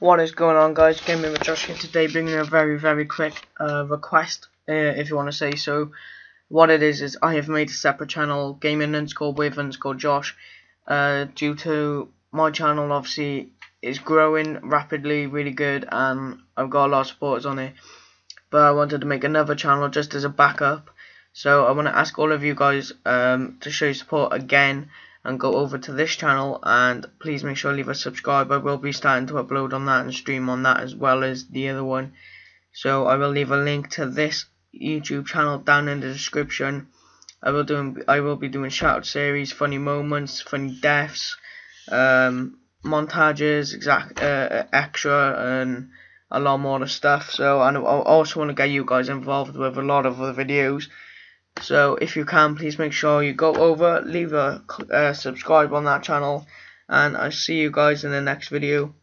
What is going on guys, Gaming with Josh here today bringing a very very quick uh, request uh, if you want to say so. What it is is I have made a separate channel, Gaming underscore with underscore Josh, uh, due to my channel obviously is growing rapidly, really good and I've got a lot of supporters on it. But I wanted to make another channel just as a backup. So I want to ask all of you guys um, to show your support again and go over to this channel and please make sure leave a subscribe. I will be starting to upload on that and stream on that as well as the other one. So I will leave a link to this YouTube channel down in the description. I will do I will be doing shout series funny moments funny deaths um, montages exact uh, extra and a lot more of stuff. So I also want to get you guys involved with a lot of the videos so if you can, please make sure you go over, leave a uh, subscribe on that channel, and I'll see you guys in the next video.